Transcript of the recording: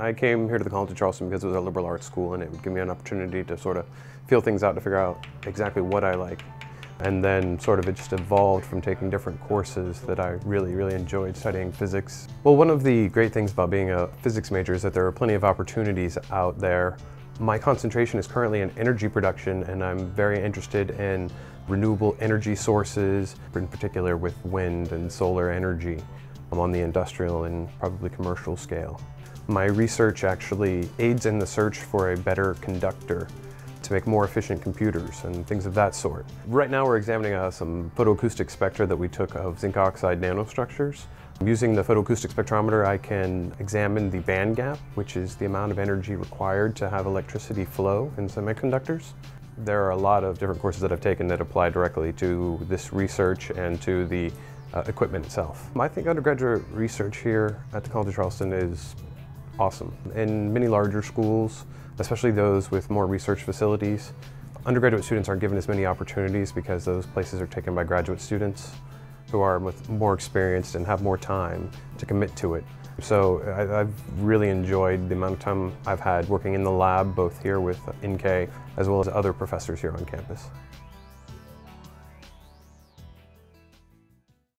I came here to the College of Charleston because it was a liberal arts school and it would give me an opportunity to sort of feel things out to figure out exactly what I like. And then sort of it just evolved from taking different courses that I really, really enjoyed studying physics. Well, one of the great things about being a physics major is that there are plenty of opportunities out there. My concentration is currently in energy production and I'm very interested in renewable energy sources, in particular with wind and solar energy. On the industrial and probably commercial scale. My research actually aids in the search for a better conductor to make more efficient computers and things of that sort. Right now we're examining uh, some photoacoustic spectra that we took of zinc oxide nanostructures. Using the photoacoustic spectrometer I can examine the band gap, which is the amount of energy required to have electricity flow in semiconductors. There are a lot of different courses that I've taken that apply directly to this research and to the uh, equipment itself. I think undergraduate research here at the College of Charleston is awesome. In many larger schools, especially those with more research facilities, undergraduate students aren't given as many opportunities because those places are taken by graduate students who are more experienced and have more time to commit to it. So I, have really enjoyed the amount of time I've had working in the lab, both here with NK as well as other professors here on campus.